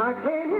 I can't